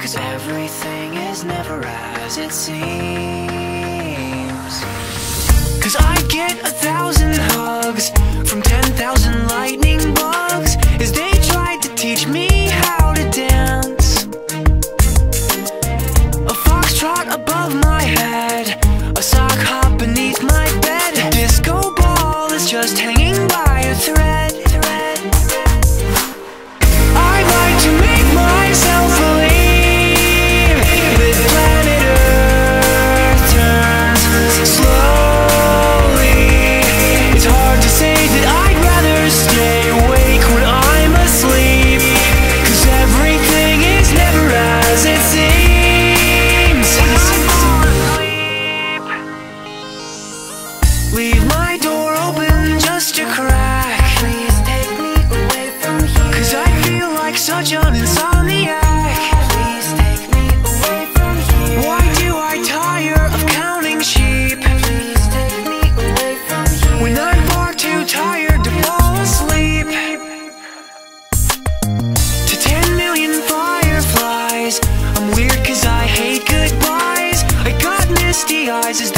Cause everything is never as it seems. Cause I get a thousand hugs eyes is